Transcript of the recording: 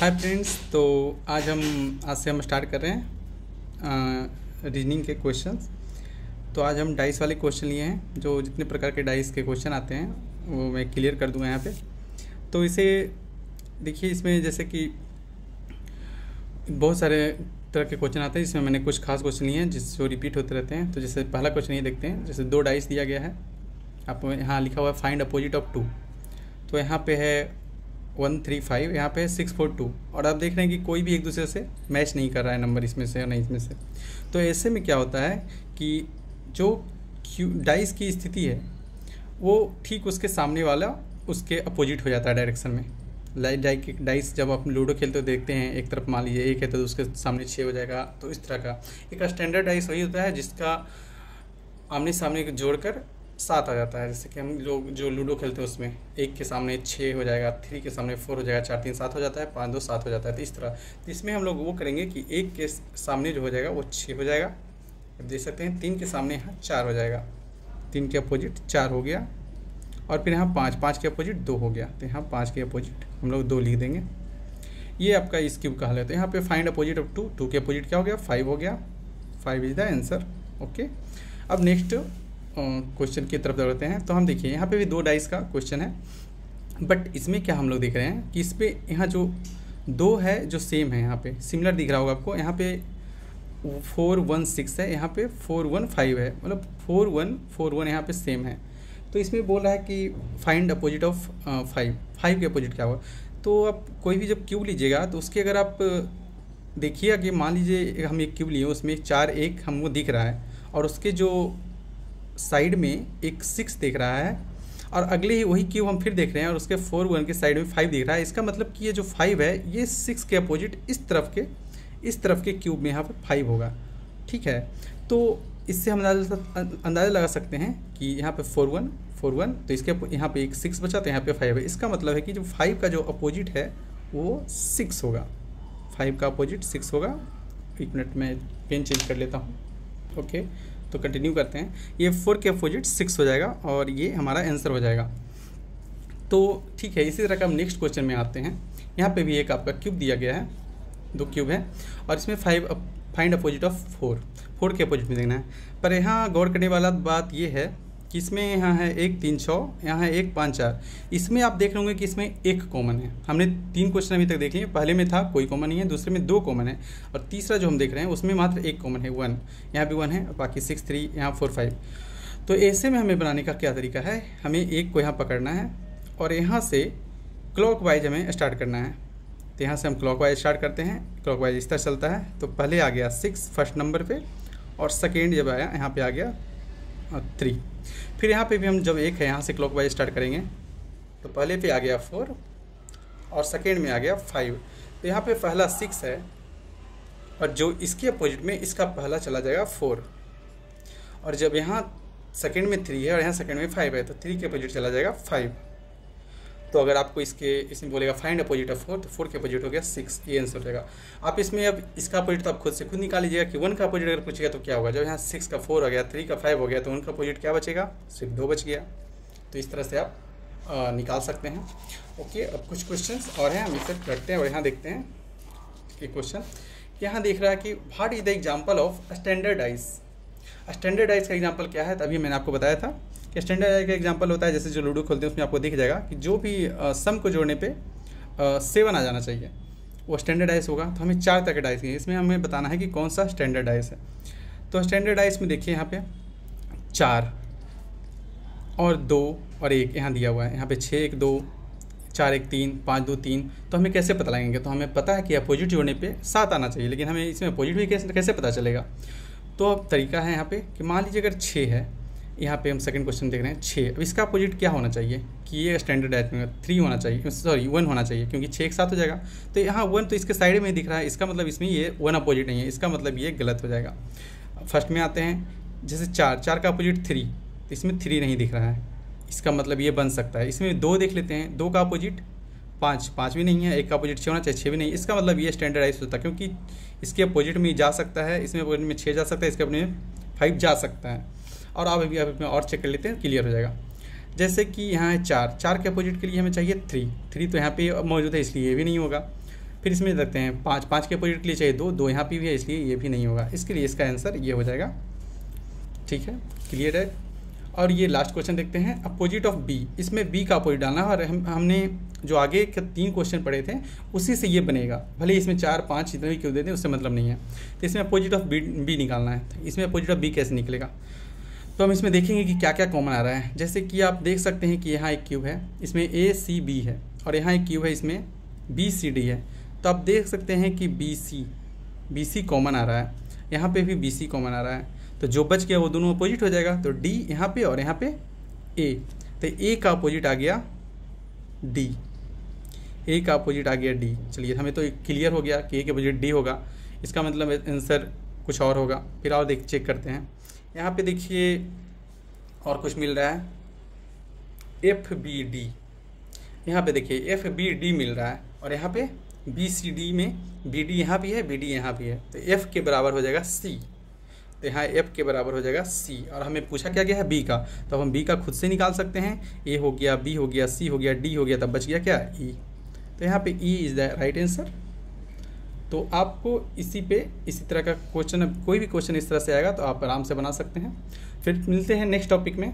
Hi friends तो आज हम, आज से हम स्टार्ट कर रहे हैं रीजनिंग के क्वेश्चंस तो आज हम डाइस वाले क्वेश्चन लिए हैं, जो जितने प्रकार के डाइस के क्वेश्चन आते हैं, वो मैं क्लियर कर दूँगा यहाँ पे. तो इसे, देखिए, इसमें जैसे कि बहुत सारे तरह के क्वेश्चन आते हैं, जिसमें मैंने कुछ खास क्वेश्चन लिए हैं, जिससे रिपीट होते रहते हैं. तो जैसे पहला क्वेश्चन ये देखते हैं, जैसे दो डाइस दिया गया है. आपको यहाँ लिखा हुआ है फाइंड अपोजिट ऑफ़ टू तो यहाँ पे है वन थ्री फाइव यहाँ पे सिक्स फोर टू। और आप देख रहे हैं कि कोई भी एक दूसरे से मैच नहीं कर रहा है नंबर इसमें से और नहीं इसमें से। तो ऐसे में क्या होता है कि जो क्यू डाइस की स्थिति है, वो ठीक उसके सामने वाला उसके अपोजिट हो जाता है डायरेक्शन में। डाइ डाइस जब आप लूडो खेलते हो देखते हैं, एक तरफ़ मान लीजिए एक है तो उसके सामने छः हो जाएगा तो इस तरह का। एक स्टैंडर्ड डाइस वही होता है जिसका आमने सामने जोड़कर सात आ जाता है, जैसे कि हम लोग जो लूडो खेलते हैं उसमें एक के सामने छः हो जाएगा, थ्री के सामने फोर हो जाएगा, चार तीन सात हो जाता है, पाँच दो सात हो जाता है तो इस तरह। तो इसमें हम लोग वो करेंगे कि एक के सामने जो हो जाएगा वो छः हो जाएगा। देख सकते हैं, तीन के सामने यहाँ चार हो जाएगा। तीन के अपोजिट चार हो गया और फिर यहाँ पाँच पाँच के अपोजिट दो हो गया। तो यहाँ पाँच के अपोजिट हम लोग दो लिख देंगे। ये आपका इस क्यूब का हल है। तो यहाँ पे find opposite of two two के अपोजिट क्या हो गया? फाइव हो गया। Five is the answer okay अब नेक्स्ट क्वेश्चन की तरफ़ दौड़ते हैं। तो हम देखिए, यहाँ पे भी दो डाइस का क्वेश्चन है। बट इसमें क्या हम लोग देख रहे हैं कि इस पर यहाँ जो दो है, जो सेम है यहाँ पे। सिमिलर दिख रहा होगा आपको। यहाँ पे फोर वन सिक्स है, यहाँ पे फोर वन फाइव है। मतलब फोर वन फोर वन यहाँ पे सेम है। तो इसमें बोल रहा है कि find opposite of five five के अपोजिट क्या होगा तो आप कोई भी जब क्यूब लीजिएगा तो उसके अगर आप देखिए कि मान लीजिए, हम एक क्यूब लिए उसमें चार एक हमको दिख रहा है। और उसके जो साइड में एक सिक्स देख रहा है और अगले ही वही क्यूब हम फिर देख रहे हैं और उसके फोर वन के साइड में फाइव दिख रहा है। इसका मतलब कि ये जो फाइव है, ये सिक्स के अपोजिट इस तरफ़ के, इस तरफ़ के क्यूब में यहाँ पर फाइव होगा। ठीक है? तो इससे हम अंदाज़ा अंदाज़ा लगा सकते हैं कि यहाँ पे फोर वन फोर वन तो इसके यहाँ पे एक सिक्स बचा तो यहाँ पे फाइव है। इसका मतलब है कि जो फाइव का जो अपोजिट है, वो सिक्स होगा। फाइव का अपोजिट सिक्स होगा। एक मिनट में पेन चेंज कर लेता हूँ। ओके? तो कंटिन्यू करते हैं। ये फोर के अपोजिट सिक्स हो जाएगा और ये हमारा आंसर हो जाएगा। तो ठीक है, इसी तरह का हम नेक्स्ट क्वेश्चन में आते हैं। यहाँ पे भी एक आपका क्यूब दिया गया है। दो क्यूब है और इसमें five find opposite of four four के अपोजिट में देखना है। पर यहाँ गौर करने वाला बात ये है कि इसमें यहाँ है एक तीन छः, यहाँ है एक पाँच चार। इसमें आप देख रहे होंगे कि इसमें एक कॉमन है। हमने तीन क्वेश्चन अभी तक देख लिए पहले में था, कोई कॉमन नहीं है, दूसरे में दो कॉमन है। और तीसरा जो हम देख रहे हैं, उसमें मात्र एक कॉमन है वन यहाँ भी वन है बाकी सिक्स थ्री यहाँ फोर फाइव तो ऐसे में हमें बनाने का क्या तरीका है? हमें एक को यहाँ पकड़ना है, और यहाँ से क्लॉक वाइज हमें स्टार्ट करना है। तो यहाँ से हम क्लॉक वाइज स्टार्ट करते हैं। क्लॉक वाइज इस तरह चलता है। तो पहले आ गया सिक्स फ़र्स्ट नंबर पर और सेकेंड जब आया, यहाँ पर आ गया थ्री फिर यहाँ पे भी हम जब एक है, यहाँ से क्लॉक वाइज स्टार्ट करेंगे। तो पहले पे आ गया फोर और सेकेंड में आ गया फाइव तो यहाँ पे पहला सिक्स है और जो इसके अपोजिट में इसका पहला चला जाएगा फोर और जब यहाँ सेकेंड में थ्री है और यहाँ सेकेंड में फाइव है तो थ्री के अपोजिट चला जाएगा फाइव तो अगर आपको इसके इसमें बोलेगा फाइंड अपोजिट ऑफ़ फोर तो फोर के अपोजिट हो गया सिक्स ये आंसर हो जाएगा आप इसमें अब इसका अपोजिट तो आप खुद से खुद निकाल लीजिएगा कि वन का अपोजिट अगर पूछेगा तो क्या होगा? जब यहाँ सिक्स का फोर हो गया थ्री का फाइव हो गया तो उनका अपोजिट क्या बचेगा? सिर्फ़ दो बच गया। तो इस तरह से आप आ, निकाल सकते हैं। ओके अब कुछ क्वेश्चन और हैं हम इसे करते हैं और यहाँ देखते हैं कि क्वेश्चन यहाँ देख रहा है कि what is the example of standardise standardise का एग्ज़ाम्पल क्या है? तभी मैंने आपको बताया था। कि स्टैंडर्ड का एग्जांपल होता है, जैसे जो लूडो खोलते हैं, उसमें आपको दिख जाएगा कि जो भी सम को जोड़ने पे सेवन आ जाना चाहिए। वो स्टैंडर्ड स्टैंडर्डाइज होगा तो हमें चार तरह के डाइस इसमें हमें बताना है कि कौन सा स्टैंडर्ड स्टैंडर्डाइज है। तो स्टैंडर्ड स्टैंडर्डाइज में देखिए यहाँ पे चार और दो और एक यहाँ दिया हुआ है। यहाँ पे छः एक, दो, चार, एक, तीन, पाँच, दो, तीन। तो हमें कैसे पता लगेंगे तो हमें पता है कि अपोजिट जोड़ने पे सात आना चाहिए, लेकिन हमें इसमें अपोजिट भी कैसे पता चलेगा? तो अब तरीका है यहाँ पे कि मान लीजिए अगर छः है यहाँ पे हम सेकंड क्वेश्चन देख रहे हैं छः अब इसका अपोजिट क्या होना चाहिए कि ये स्टैंडर्ड डाइट में थ्री होना चाहिए सॉरी वन होना चाहिए, क्योंकि छः एक साथ हो जाएगा। तो यहाँ वन तो इसके साइड में दिख रहा है, इसका मतलब इसमें ये वन अपोजिट नहीं है, इसका मतलब ये गलत हो जाएगा। फ़र्स्ट में आते हैं, जैसे चार चार का अपोजिट थ्री तो इसमें थ्री नहीं दिख रहा है। इसका मतलब ये बन सकता है। इसमें दो देख लेते हैं, दो का अपोजिट पाँच पाँच भी नहीं है, एक का अपोजिट छः होना चाहिए छः भी नहीं। इसका मतलब ये स्टैंडर्ड स्टैंडर्डाइज होता है, क्योंकि इसके अपोजिट में जा सकता है, इसमें अपोजिट में छः जा सकता है, इसके अपने फाइव जा सकता है। और आप अभी अभी और चेक कर लेते हैं क्लियर हो जाएगा। जैसे कि यहाँ है चार। चार के अपोजिट के लिए हमें चाहिए थ्री थ्री तो यहाँ पे मौजूद है, इसलिए ये भी नहीं होगा। फिर इसमें रखते हैं पाँच। पाँच के अपोजिट के लिए चाहिए दो। दो यहाँ पे भी है, इसलिए ये भी नहीं होगा। इसके लिए इसका आंसर ये हो जाएगा। ठीक है? क्लियर है? और ये लास्ट क्वेश्चन देखते हैं। अपोजिट ऑफ़ बी इसमें बी का अपोजिट डालना है और हम, हमने जो आगे के तीन क्वेश्चन पढ़े थे, उसी से ये बनेगा। भले इसमें चार, पाँच जितने भी क्यों देते हैं उससे मतलब नहीं है। तो इसमें अपोजिट ऑफ़ बी बी निकालना है। तो इसमें अपोजिट ऑफ़ बी कैसे निकलेगा? तो हम इसमें देखेंगे कि क्या क्या कॉमन आ रहा है। जैसे कि आप देख सकते हैं कि यहाँ एक क्यूब है, इसमें ए सी बी है और यहाँ एक क्यूब है, इसमें बी सी डी है। तो आप देख सकते हैं कि B C B C common आ रहा है। यहाँ पे भी बी सी कॉमन आ रहा है। तो जो बच गया वो दोनों अपोजिट हो जाएगा। तो डी यहाँ पे और यहाँ पे ए तो ए का अपोजिट आ गया डी ए का अपोजिट आ गया डी चलिए, हमें तो क्लियर हो गया कि ए के अपोजिट डी होगा। इसका मतलब आंसर कुछ और होगा। फिर और देख चेक करते हैं। यहाँ पे देखिए, और कुछ मिल रहा है। एफ़ बी डी यहाँ पे देखिए एफ़ बी डी मिल रहा है। और यहाँ पे बी सी डी में बी डी यहाँ भी है बी डी यहाँ भी है। तो एफ़ के बराबर हो जाएगा सी तो यहाँ एफ़ के बराबर हो जाएगा सी और हमें पूछा क्या गया है? बी का। तो हम बी का खुद से निकाल सकते हैं। ए हो गया बी हो गया सी हो गया डी हो गया, तब बच गया क्या? ई e. तो यहाँ पे E is the right answer तो आपको इसी पे इसी तरह का क्वेश्चन कोई भी क्वेश्चन इस तरह से आएगा तो आप आराम से बना सकते हैं। फिर मिलते हैं नेक्स्ट टॉपिक में।